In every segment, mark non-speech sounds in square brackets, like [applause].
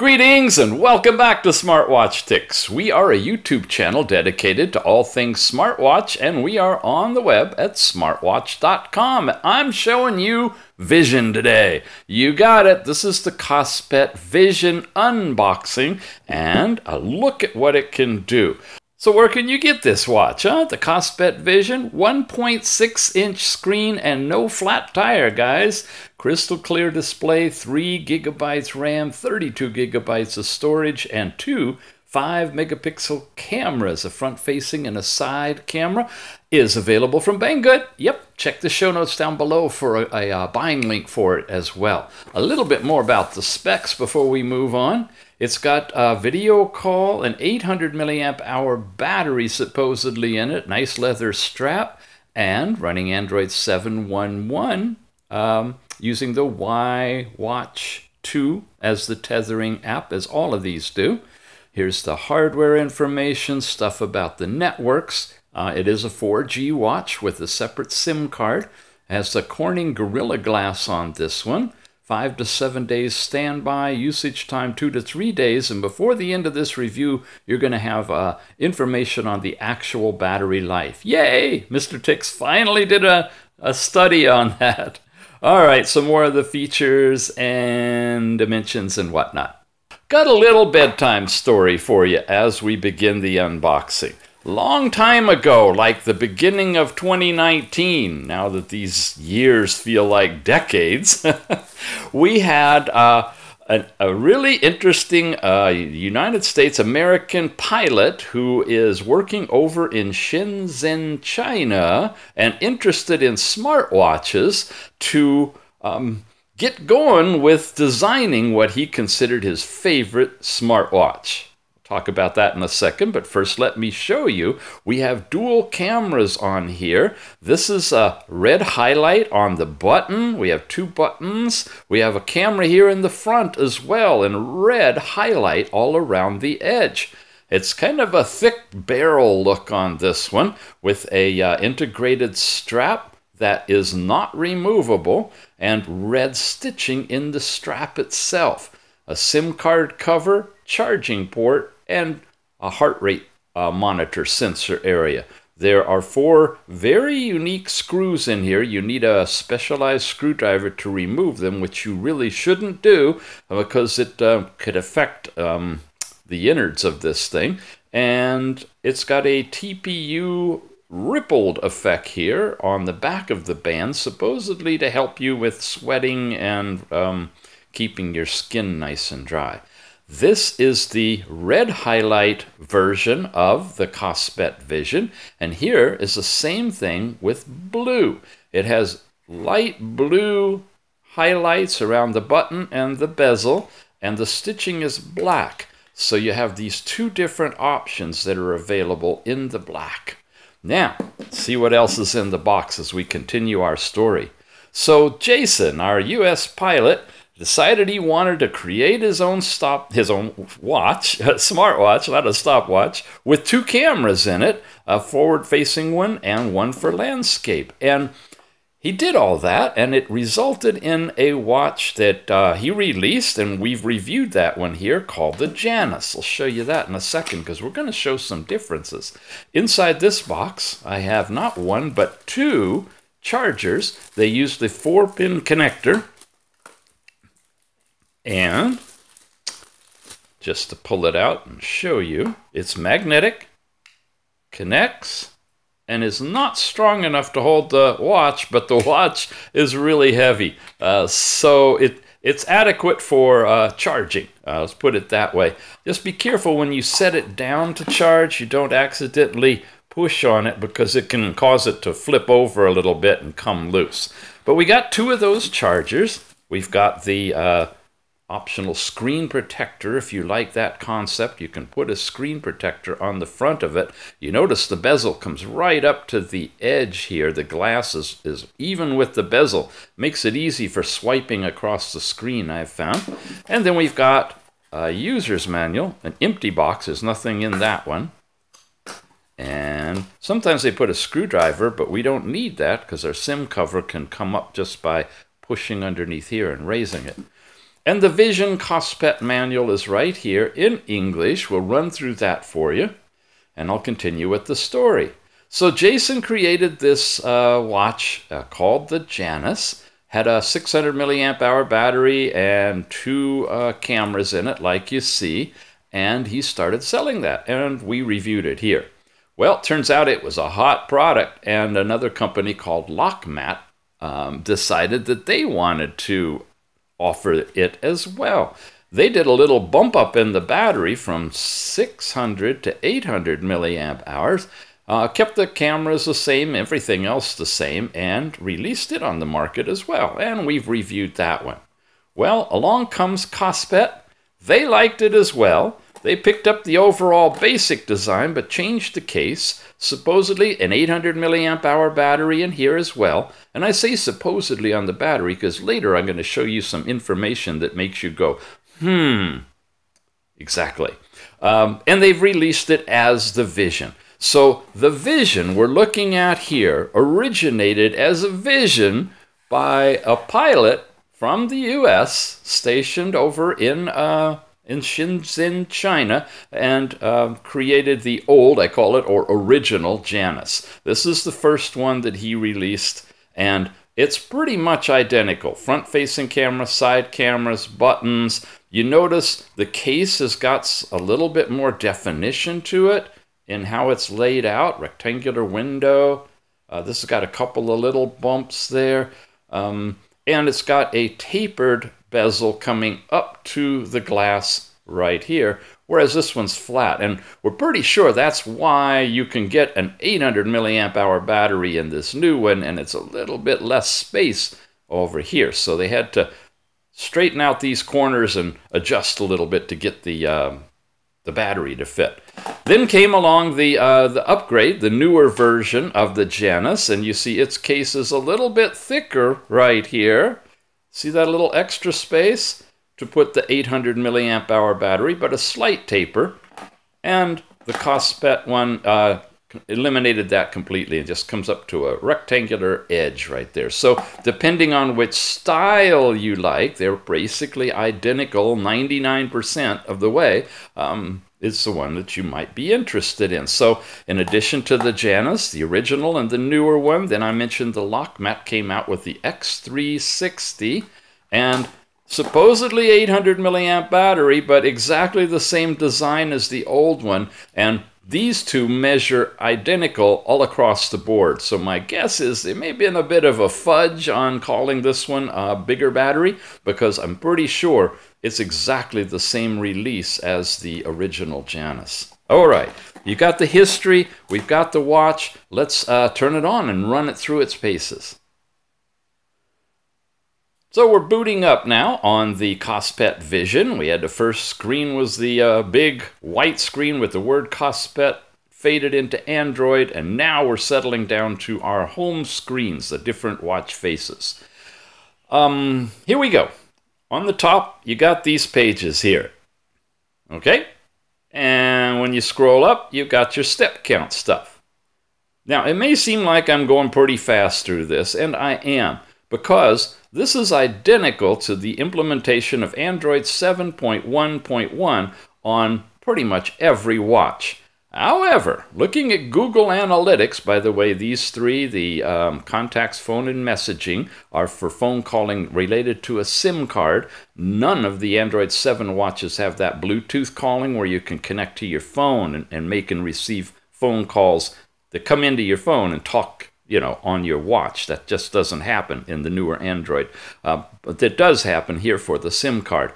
Greetings and welcome back to Smartwatch Ticks. We are a YouTube channel dedicated to all things smartwatch and we are on the web at smartwatch.com. I'm showing you Vision today. You got it. This is the Kospet Vision unboxing and a look at what it can do. So where can you get this watch, huh? The Kospet Vision, 1.6 inch screen and no flat tire, guys. Crystal clear display, 3 gigabytes RAM, 32 gigabytes of storage, and two 5 megapixel cameras, a front facing and a side camera, is available from Banggood. Yep, check the show notes down below for a, a, a uh, buying link for it as well. A little bit more about the specs before we move on. It's got a video call, an 800 milliamp hour battery supposedly in it, nice leather strap, and running Android 711 um, using the Y Watch 2 as the tethering app, as all of these do. Here's the hardware information, stuff about the networks. Uh, it is a 4G watch with a separate SIM card. Has the Corning Gorilla Glass on this one five to seven days standby, usage time two to three days, and before the end of this review, you're going to have uh, information on the actual battery life. Yay! Mr. Ticks finally did a, a study on [laughs] that. All right, some more of the features and dimensions and whatnot. Got a little bedtime story for you as we begin the unboxing long time ago, like the beginning of 2019, now that these years feel like decades, [laughs] we had uh, a, a, really interesting uh, United States American pilot who is working over in Shenzhen, China, and interested in smartwatches to um, get going with designing what he considered his favorite smartwatch. Talk about that in a second, but first let me show you. We have dual cameras on here. This is a red highlight on the button. We have two buttons. We have a camera here in the front as well, and red highlight all around the edge. It's kind of a thick barrel look on this one with a uh, integrated strap that is not removable and red stitching in the strap itself. A SIM card cover, charging port, and a heart rate uh, monitor sensor area. There are four very unique screws in here. You need a specialized screwdriver to remove them, which you really shouldn't do because it uh, could affect um, the innards of this thing. And it's got a TPU rippled effect here on the back of the band, supposedly to help you with sweating and um, keeping your skin nice and dry. This is the red highlight version of the Kospet Vision, and here is the same thing with blue. It has light blue highlights around the button and the bezel, and the stitching is black. So you have these two different options that are available in the black. Now, see what else is in the box as we continue our story. So Jason, our U.S. pilot, decided he wanted to create his own stop his own watch [laughs] a smartwatch not a stopwatch with two cameras in it a forward facing one and one for landscape. And he did all that and it resulted in a watch that uh, he released and we've reviewed that one here called the janus. I'll show you that in a second because we're going to show some differences. Inside this box i have not one but two chargers. They use the four pin connector and just to pull it out and show you, it's magnetic, connects, and is not strong enough to hold the watch, but the watch is really heavy. Uh, so it it's adequate for uh, charging. Uh, let's put it that way. Just be careful when you set it down to charge. You don't accidentally push on it because it can cause it to flip over a little bit and come loose. But we got two of those chargers. We've got the uh, optional screen protector. If you like that concept, you can put a screen protector on the front of it. You notice the bezel comes right up to the edge here. The glass is, is even with the bezel. Makes it easy for swiping across the screen, I've found. And then we've got a user's manual, an empty box. There's nothing in that one. And sometimes they put a screwdriver, but we don't need that because our SIM cover can come up just by pushing underneath here and raising it. And the Vision KOSPET manual is right here in English. We'll run through that for you, and I'll continue with the story. So Jason created this uh, watch uh, called the Janus. Had a 600 milliamp hour battery and two uh, cameras in it, like you see. And he started selling that, and we reviewed it here. Well, it turns out it was a hot product, and another company called Lokmat um, decided that they wanted to offer it as well. They did a little bump up in the battery from 600 to 800 milliamp hours, uh, kept the cameras the same, everything else the same, and released it on the market as well. And we've reviewed that one. Well, along comes Kospet. They liked it as well. They picked up the overall basic design but changed the case. Supposedly an 800 milliamp hour battery in here as well. And I say supposedly on the battery because later I'm going to show you some information that makes you go, hmm, exactly. Um, and they've released it as the Vision. So the vision we're looking at here originated as a vision by a pilot from the U.S. stationed over in uh, in Shenzhen, China, and uh, created the old, I call it, or original Janus. This is the first one that he released, and it's pretty much identical. Front-facing camera, side cameras, buttons. You notice the case has got a little bit more definition to it in how it's laid out. Rectangular window. Uh, this has got a couple of little bumps there. Um, and it's got a tapered bezel coming up to the glass right here, whereas this one's flat. And we're pretty sure that's why you can get an 800 milliamp hour battery in this new one, and it's a little bit less space over here. So they had to straighten out these corners and adjust a little bit to get the um, the battery to fit. Then came along the, uh, the upgrade, the newer version of the Janus, and you see its case is a little bit thicker right here. See that little extra space to put the 800 milliamp hour battery, but a slight taper. And the Kospet one uh, eliminated that completely. and just comes up to a rectangular edge right there. So depending on which style you like, they're basically identical 99% of the way. Um, is the one that you might be interested in. So in addition to the Janus, the original and the newer one, then I mentioned the Lokmat came out with the X360 and supposedly 800 milliamp battery, but exactly the same design as the old one. And these two measure identical all across the board. So my guess is there may have been a bit of a fudge on calling this one a bigger battery because I'm pretty sure it's exactly the same release as the original Janus. All right, you got the history, we've got the watch. Let's uh, turn it on and run it through its paces. So we're booting up now on the Kospet Vision. We had the first screen was the uh, big white screen with the word Kospet faded into Android, and now we're settling down to our home screens, the different watch faces. Um, here we go. On the top, you got these pages here. Okay? And when you scroll up, you've got your step count stuff. Now, it may seem like I'm going pretty fast through this, and I am, because this is identical to the implementation of Android 7.1.1 on pretty much every watch. However, looking at Google Analytics, by the way, these three, the um, contacts, phone, and messaging, are for phone calling related to a SIM card. None of the Android 7 watches have that Bluetooth calling where you can connect to your phone and, and make and receive phone calls that come into your phone and talk you know, on your watch. That just doesn't happen in the newer Android. Uh, but it does happen here for the SIM card.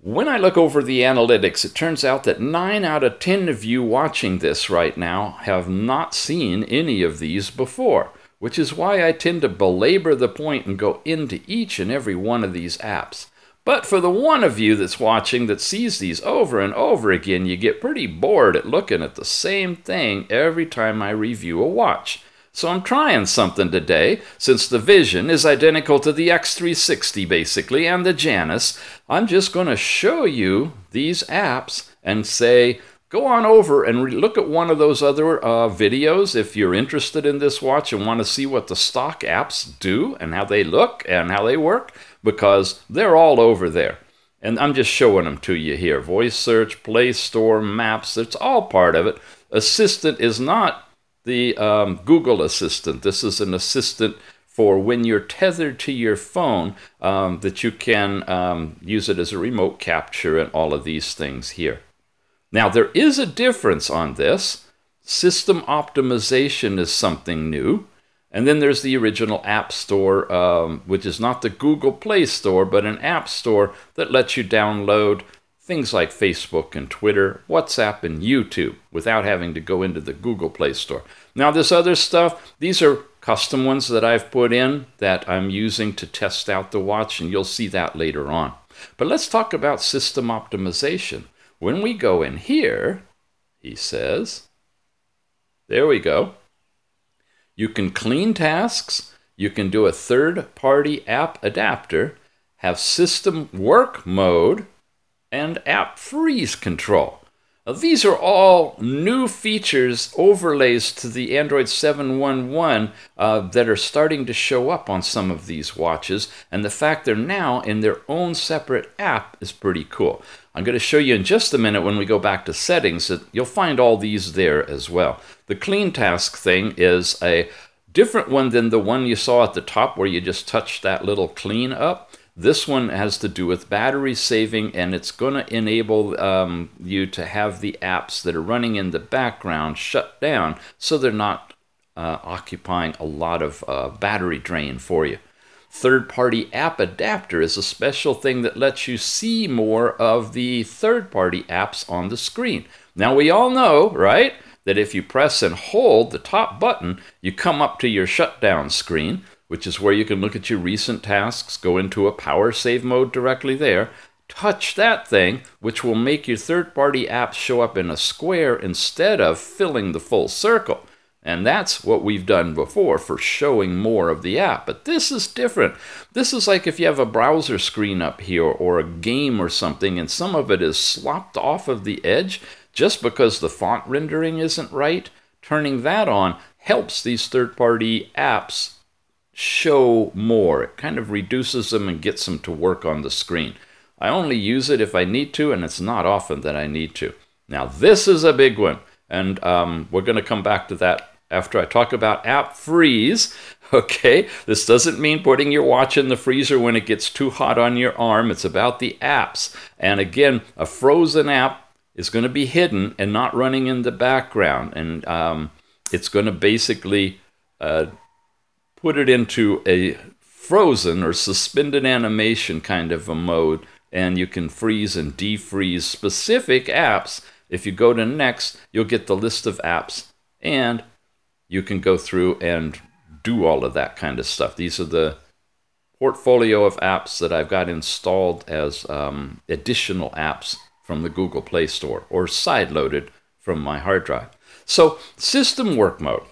When I look over the analytics, it turns out that 9 out of 10 of you watching this right now have not seen any of these before, which is why I tend to belabor the point and go into each and every one of these apps. But for the one of you that's watching that sees these over and over again, you get pretty bored at looking at the same thing every time I review a watch. So I'm trying something today. Since the Vision is identical to the X360 basically and the Janus, I'm just going to show you these apps and say, go on over and look at one of those other uh, videos if you're interested in this watch and want to see what the stock apps do and how they look and how they work. because they're all over there. And I'm just showing them to you here. Voice search, Play Store, Maps, it's all part of it. Assistant is not the um, Google Assistant. This is an assistant for when you're tethered to your phone um, that you can um, use it as a remote capture and all of these things here. Now, there is a difference on this. System optimization is something new. And then there's the original App Store, um, which is not the Google Play Store, but an app store that lets you download things like Facebook and Twitter, WhatsApp, and YouTube without having to go into the Google Play Store. Now, this other stuff, these are custom ones that I've put in that I'm using to test out the watch, and you'll see that later on. But let's talk about system optimization. When we go in here, he says, there we go. You can clean tasks, you can do a third party app adapter, have system work mode, and app freeze control. Now, these are all new features, overlays to the Android 711 uh, that are starting to show up on some of these watches. And the fact they're now in their own separate app is pretty cool. I'm going to show you in just a minute when we go back to settings that you'll find all these there as well. The clean task thing is a different one than the one you saw at the top where you just touch that little clean up. This one has to do with battery saving, and it's going to enable um, you to have the apps that are running in the background shut down so they're not uh, occupying a lot of uh, battery drain for you. Third party app adapter is a special thing that lets you see more of the third party apps on the screen. Now, we all know, right, that if you press and hold the top button, you come up to your shutdown screen which is where you can look at your recent tasks, go into a power save mode directly there, touch that thing, which will make your third party apps show up in a square instead of filling the full circle. And that's what we've done before for showing more of the app. But this is different. This is like if you have a browser screen up here or a game or something and some of it is slopped off of the edge just because the font rendering isn't right. Turning that on helps these third party apps show more. It kind of reduces them and gets them to work on the screen. I only use it if I need to, and it's not often that I need to. Now, this is a big one, and um, we're going to come back to that after I talk about app freeze. [laughs] Okay, this doesn't mean putting your watch in the freezer when it gets too hot on your arm. It's about the apps. And again, a frozen app is going to be hidden and not running in the background. And um, it's going to basically uh, put it into a frozen or suspended animation kind of a mode, and you can freeze and defreeze specific apps. If you go to next, you'll get the list of apps, and you can go through and do all of that kind of stuff. These are the portfolio of apps that I've got installed as um, additional apps from the Google Play Store or side loaded from my hard drive. So, system work mode.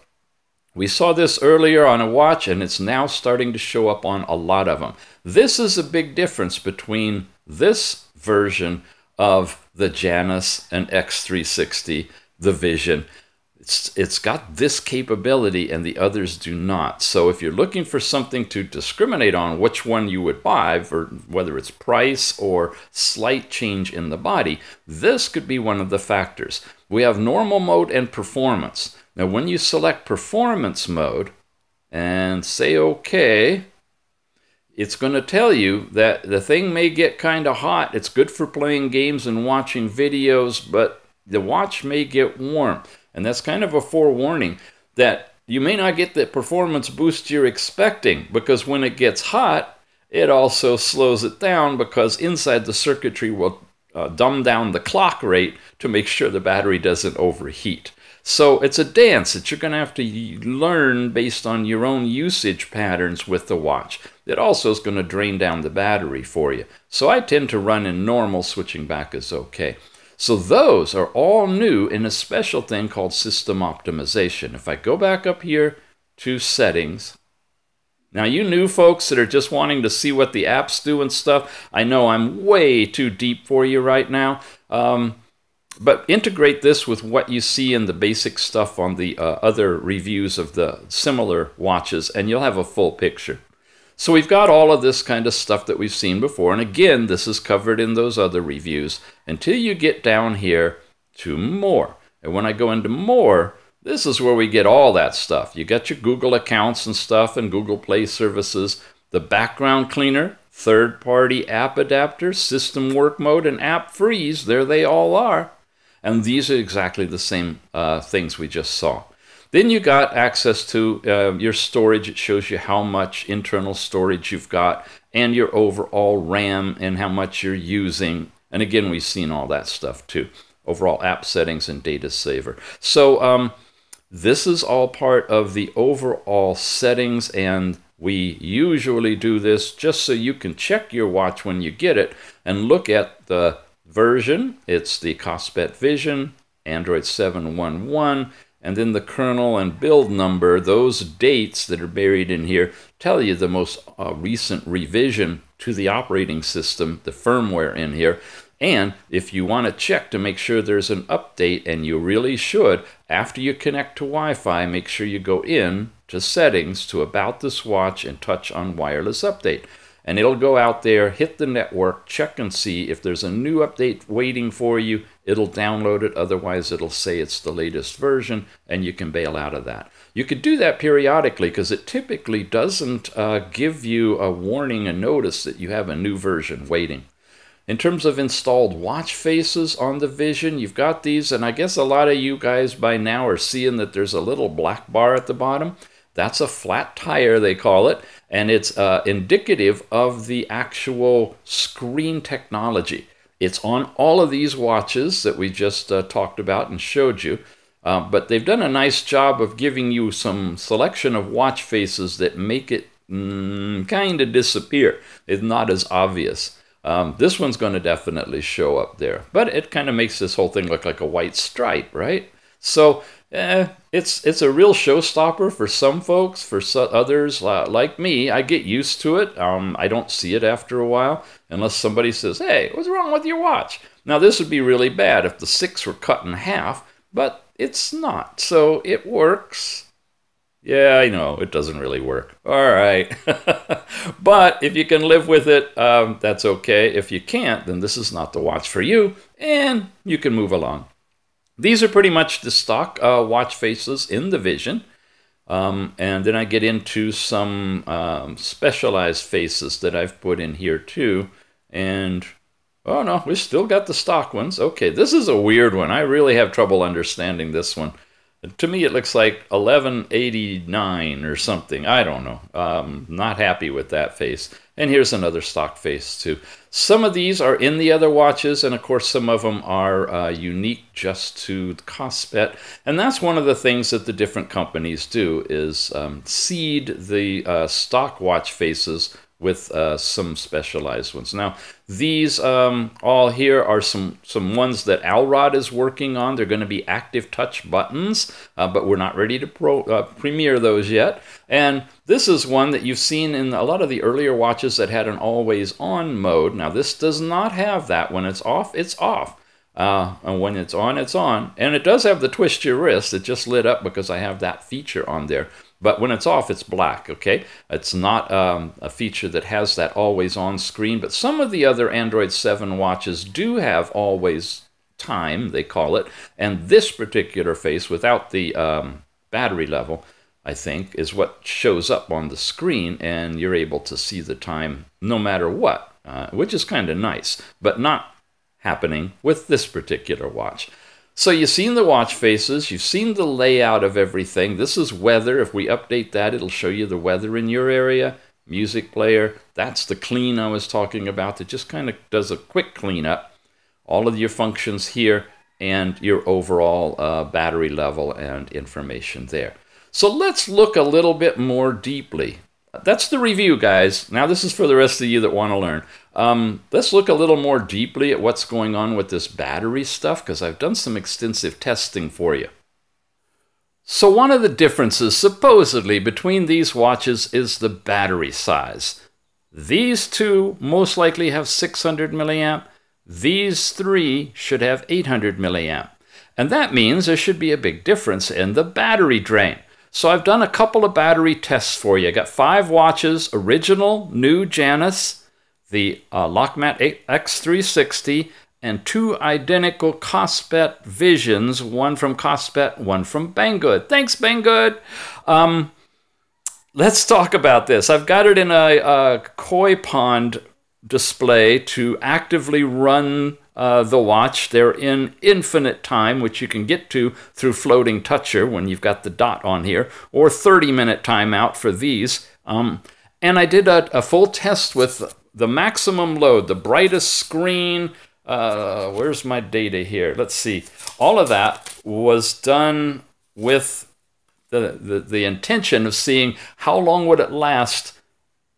We saw this earlier on a watch and it's now starting to show up on a lot of them. This is a big difference between this version of the Janus and X360, the Vision. It's, it's got this capability and the others do not. So if you're looking for something to discriminate on which one you would buy, for whether it's price or slight change in the body, this could be one of the factors. We have normal mode and performance. Now, when you select performance mode and say OK, it's going to tell you that the thing may get kind of hot. It's good for playing games and watching videos, but the watch may get warm. And that's kind of a forewarning that you may not get the performance boost you're expecting because when it gets hot, it also slows it down because inside the circuitry will uh, dumb down the clock rate to make sure the battery doesn't overheat. So it's a dance that you're going to have to learn based on your own usage patterns with the watch. It also is going to drain down the battery for you. So I tend to run in normal, switching back is okay. So those are all new in a special thing called system optimization. If I go back up here to settings, now you new folks that are just wanting to see what the apps do and stuff, I know I'm way too deep for you right now. Um, but integrate this with what you see in the basic stuff on the uh, other reviews of the similar watches, and you'll have a full picture. So we've got all of this kind of stuff that we've seen before. And again, this is covered in those other reviews until you get down here to more. And when I go into more, this is where we get all that stuff. You got your Google accounts and stuff and Google Play services, the background cleaner, third party app adapter, system work mode, and app freeze. There they all are. And these are exactly the same uh, things we just saw. Then you got access to uh, your storage. It shows you how much internal storage you've got and your overall RAM and how much you're using. And again, we've seen all that stuff too. Overall app settings and data saver. So um, this is all part of the overall settings and we usually do this just so you can check your watch when you get it and look at the version. It's the Kospet Vision, Android 711, and then the kernel and build number, those dates that are buried in here tell you the most uh, recent revision to the operating system, the firmware in here. And if you want to check to make sure there's an update, and you really should, after you connect to Wi Fi, make sure you go in to settings to about this watch and touch on wireless update and it'll go out there, hit the network, check and see if there's a new update waiting for you. It'll download it, otherwise, it'll say it's the latest version, and you can bail out of that. You could do that periodically because it typically doesn't uh, give you a warning, a notice that you have a new version waiting. In terms of installed watch faces on the Vision, you've got these, and I guess a lot of you guys by now are seeing that there's a little black bar at the bottom. That's a flat tire, they call it, and it's uh, indicative of the actual screen technology. It's on all of these watches that we just uh, talked about and showed you, uh, but they've done a nice job of giving you some selection of watch faces that make it mm, kind of disappear. It's not as obvious. Um, this one's going to definitely show up there, but it kind of makes this whole thing look like a white stripe, right? So eh, it's it's a real showstopper for some folks. For so others, uh, like me, I get used to it. Um, I don't see it after a while unless somebody says, "Hey, what's wrong with your watch?" Now this would be really bad if the six were cut in half, but it's not. So it works. Yeah, I know it doesn't really work. All right, [laughs] but if you can live with it, um, that's okay. If you can't, then this is not the watch for you, and you can move along. These are pretty much the stock uh, watch faces in the Vision. Um, and then I get into some um, specialized faces that I've put in here too. And, oh no, we still got the stock ones. Okay, this is a weird one. I really have trouble understanding this one. To me, it looks like 1189 or something. I don't know. Um, not happy with that face. And here's another stock face too. Some of these are in the other watches, and of course some of them are uh, unique just to Kospet. And that's one of the things that the different companies do is um, seed the uh, stock watch faces with uh, some specialized ones. Now, these um, all here are some, some ones that Alrod is working on. They're going to be active touch buttons, uh, but we're not ready to pro, uh, premiere those yet. And this is one that you've seen in a lot of the earlier watches that had an always on mode. Now, this does not have that. When it's off, it's off. Uh, and when it's on, it's on. And it does have the twist your wrist. It just lit up because I have that feature on there. But when it's off, it's black, okay? It's not um, a feature that has that always on screen, but some of the other Android 7 watches do have always time, they call it. And this particular face, without the um, battery level, I think, is what shows up on the screen, and you're able to see the time no matter what, uh, which is kind of nice, but not happening with this particular watch. So you've seen the watch faces, you've seen the layout of everything. This is weather. If we update that, it'll show you the weather in your area. Music player, that's the clean I was talking about that just kind of does a quick cleanup. All of your functions here and your overall uh, battery level and information there. So let's look a little bit more deeply that's the review, guys. Now, this is for the rest of you that want to learn. Um, let's look a little more deeply at what's going on with this battery stuff because I've done some extensive testing for you. So, one of the differences, supposedly, between these watches is the battery size. These two most likely have 600 milliamp. These three should have 800 milliamp. And that means there should be a big difference in the battery drain. So I've done a couple of battery tests for you. I got five watches, original, new Janus, the uh, Lokmat X360, and two identical Kospet Visions, one from Kospet, one from Banggood. Thanks, Banggood. Um, let's talk about this. I've got it in a, a koi pond display to actively run uh, the watch. They're in infinite time, which you can get to through floating toucher when you've got the dot on here, or 30 minute timeout for these. Um, and I did a, a, full test with the maximum load, the brightest screen. Uh, where's my data here? Let's see. All of that was done with the, the, the intention of seeing how long would it last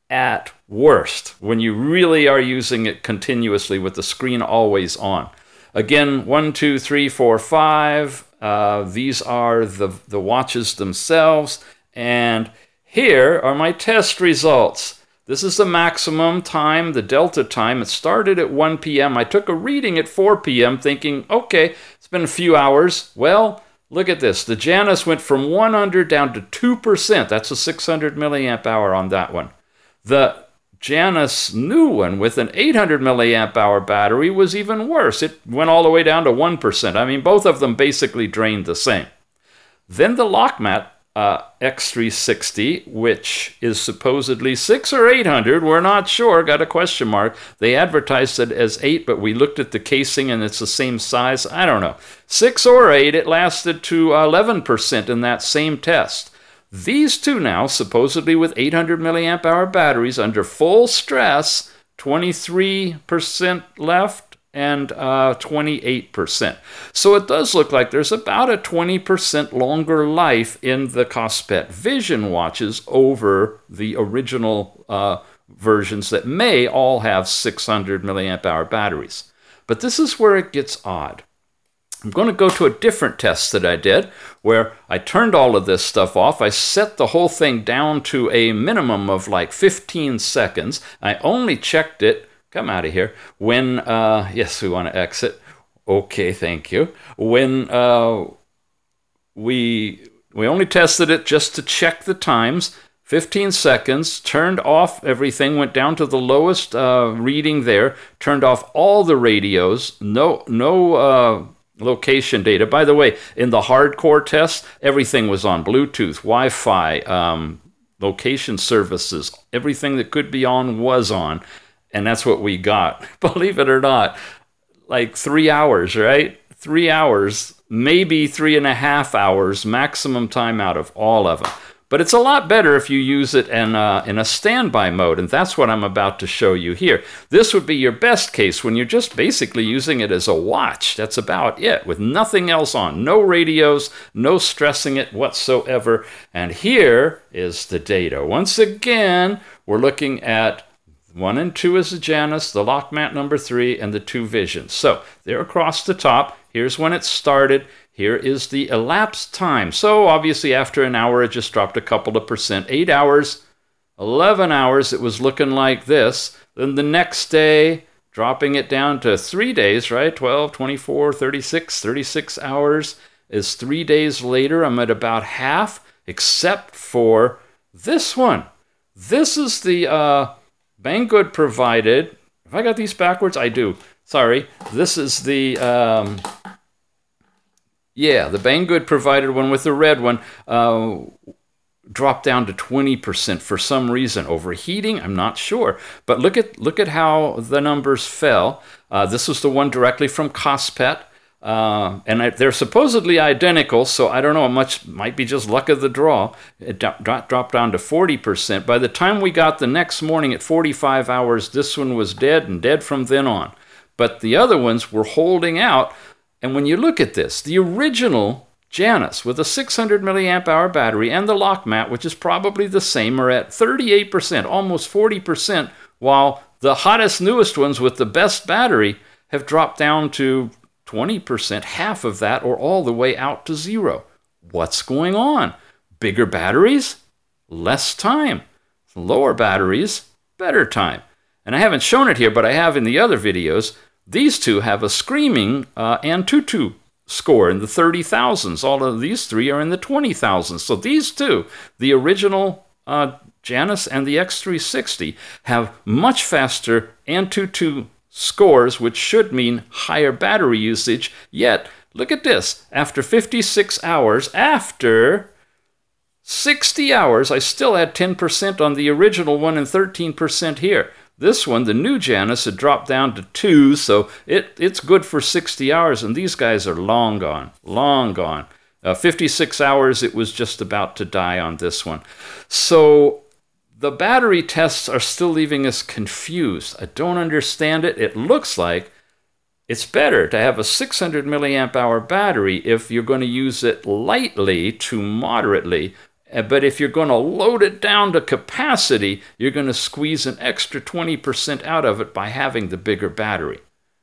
at worst when you really are using it continuously with the screen always on. Again, one, two, three, four, five. Uh, these are the, the watches themselves. And here are my test results. This is the maximum time, the delta time. It started at 1 p.m. I took a reading at 4 p.m. thinking, okay, it's been a few hours. Well, look at this. The Janus went from 100 down to 2%. That's a 600 milliamp hour on that one. The Janus new one with an 800 milliamp hour battery was even worse. It went all the way down to 1%. I mean, both of them basically drained the same. Then the Lokmat uh, X360, which is supposedly six or 800, we're not sure, got a question mark. They advertised it as eight, but we looked at the casing and it's the same size. I don't know. Six or eight, it lasted to 11% in that same test. These two now, supposedly with 800 milliamp hour batteries under full stress, 23% left and uh, 28%. So it does look like there's about a 20% longer life in the Kospet Vision watches over the original uh, versions that may all have 600 milliamp hour batteries. But this is where it gets odd. I'm going to go to a different test that I did where I turned all of this stuff off. I set the whole thing down to a minimum of like 15 seconds. I only checked it, come out of here, when, uh, yes, we want to exit. Okay, thank you. When uh, we, we only tested it just to check the times. 15 seconds, turned off everything, went down to the lowest uh, reading there, turned off all the radios, no, no uh, location data. By the way, in the hardcore test, everything was on Bluetooth, Wi Fi, um, location services, everything that could be on was on. And that's what we got. [laughs] Believe it or not, like three hours, right? Three hours, maybe three and a half hours maximum time out of all of them. But it's a lot better if you use it in, uh, in a standby mode, and that's what I'm about to show you here. This would be your best case when you're just basically using it as a watch. That's about it, with nothing else on. No radios, no stressing it whatsoever. And here is the data. Once again, we're looking at one and two is the Janus, the Lokmat number three, and the two Visions. So they're across the top. Here's when it started. Here is the elapsed time. So obviously after an hour, it just dropped a couple of percent. Eight hours, 11 hours, it was looking like this. Then the next day, dropping it down to three days, right? 12, 24, 36, 36 hours is three days later. I'm at about half, except for this one. This is the uh, Banggood provided. If I got these backwards, I do. Sorry. This is the um, yeah, the Banggood provided one with the red one uh, dropped down to 20% for some reason. Overheating, I'm not sure. But look at look at how the numbers fell. Uh, this was the one directly from Kospet Uh, and I, they're supposedly identical, so I don't know. How much might be just luck of the draw. It dropped down to 40%. By the time we got the next morning at 45 hours, this one was dead and dead from then on. But the other ones were holding out and when you look at this, the original Janus with a 600 milliamp hour battery and the Lokmat, which is probably the same, are at 38%, almost 40%, while the hottest, newest ones with the best battery have dropped down to 20%, half of that, or all the way out to zero. What's going on? Bigger batteries, less time. Lower batteries, better time. And I haven't shown it here, but I have in the other videos. These two have a screaming uh, Antutu score in the 30,000s. All of these three are in the 20,000s. So these two, the original uh, Janus and the X360, have much faster Antutu scores, which should mean higher battery usage. Yet, look at this. After 56 hours, after 60 hours, I still had 10% on the original one and 13% here. This one, the new Janus, had dropped down to 2, so it, it's good for 60 hours, and these guys are long gone, long gone. Uh, 56 hours, it was just about to die on this one. So the battery tests are still leaving us confused. I don't understand it. It looks like it's better to have a 600 milliamp hour battery if you're going to use it lightly to moderately Uh, but if you're going to load it down to capacity, you're going to squeeze an extra 20% out of it by having the bigger battery.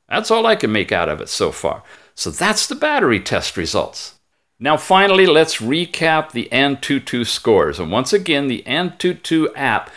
That's all I can make out of it so far. So that's the battery test results. Now finally, let's recap the Antutu scores. And once again, the Antutu app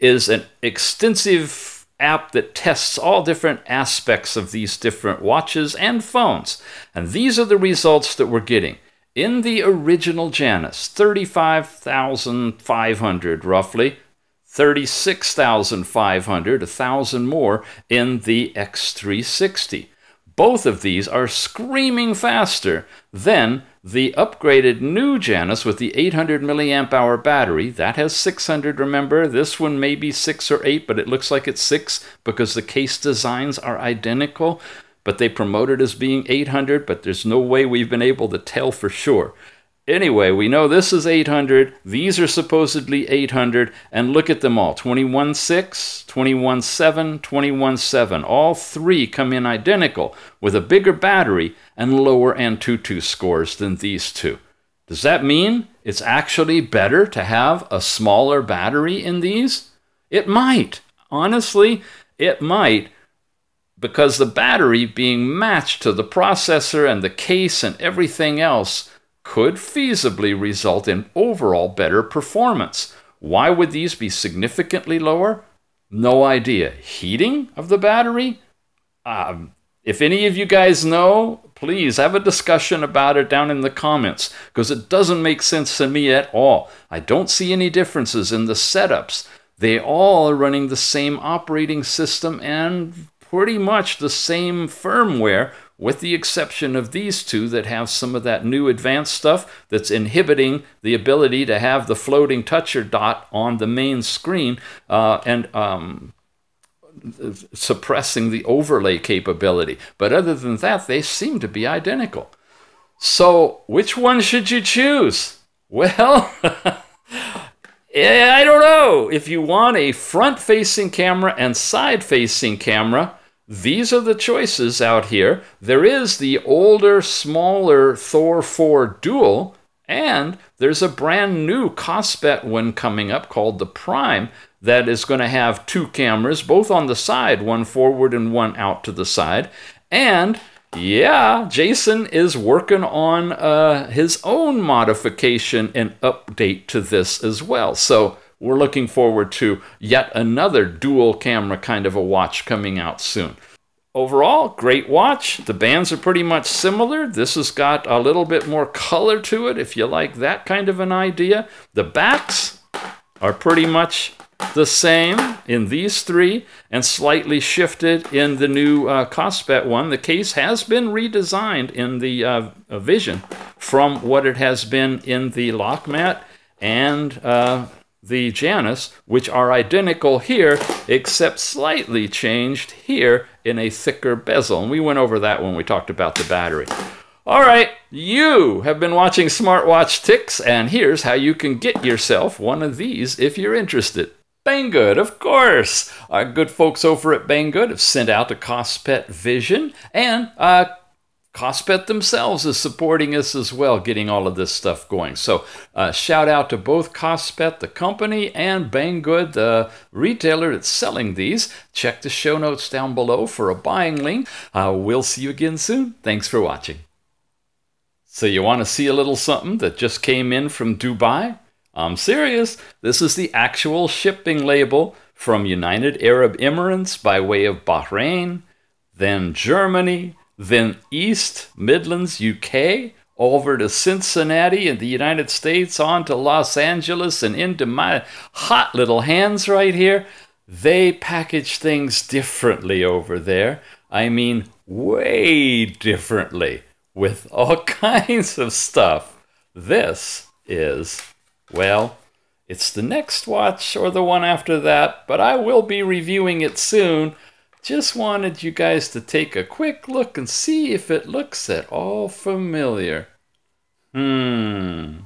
is an extensive app that tests all different aspects of these different watches and phones. And these are the results that we're getting. In the original Janus, 35,500 roughly, 36,500, a thousand more in the X360. Both of these are screaming faster than the upgraded new Janus with the 800 milliamp hour battery. That has 600, remember? This one may be 6 or 8, but it looks like it's 6 because the case designs are identical but they promote it as being 800, but there's no way we've been able to tell for sure. Anyway, we know this is 800, these are supposedly 800, and look at them all 21.6, 21.7, 21.7. All three come in identical with a bigger battery and lower Antutu scores than these two. Does that mean it's actually better to have a smaller battery in these? It might. Honestly, it might because the battery being matched to the processor and the case and everything else could feasibly result in overall better performance. Why would these be significantly lower? No idea. Heating of the battery? Um, if any of you guys know, please have a discussion about it down in the comments because it doesn't make sense to me at all. I don't see any differences in the setups. They all are running the same operating system and pretty much the same firmware with the exception of these two that have some of that new advanced stuff that's inhibiting the ability to have the floating toucher dot on the main screen uh, and um, suppressing the overlay capability. But other than that, they seem to be identical. So, which one should you choose? [laughs] Well, [laughs] I don't know. If you want a front facing camera and side facing camera, these are the choices out here. There is the older, smaller Thor 4 Dual, and there's a brand new Kospet one coming up called the Prime that is going to have two cameras, both on the side, one forward and one out to the side. And yeah, Jason is working on uh, his own modification and update to this as well. So we're looking forward to yet another dual camera kind of a watch coming out soon. Overall, great watch. The bands are pretty much similar. This has got a little bit more color to it if you like that kind of an idea. The backs are pretty much the same in these three and slightly shifted in the new uh, Kospet one. The case has been redesigned in the uh, Vision from what it has been in the Lokmat and uh, the Janus, which are identical here, except slightly changed here in a thicker bezel. And we went over that when we talked about the battery. All right, you have been watching Smartwatch Ticks, and here's how you can get yourself one of these if you're interested. Banggood, of course. Our good folks over at Banggood have sent out a Kospet Vision and uh, Kospet themselves is supporting us as well, getting all of this stuff going. So, uh, shout out to both Kospet, the company, and Banggood, the retailer that's selling these. Check the show notes down below for a buying link. Uh, we'll see you again soon. Thanks for watching. So, you want to see a little something that just came in from Dubai? I'm serious. This is the actual shipping label from United Arab Emirates by way of Bahrain, then Germany then East Midlands, UK, over to Cincinnati in the United States, on to Los Angeles, and into my hot little hands right here. They package things differently over there. I mean, way differently with all [laughs] kinds of stuff. This is, well, it's the next watch or the one after that, but I will be reviewing it soon. Just wanted you guys to take a quick look and see if it looks at all familiar. Hmm.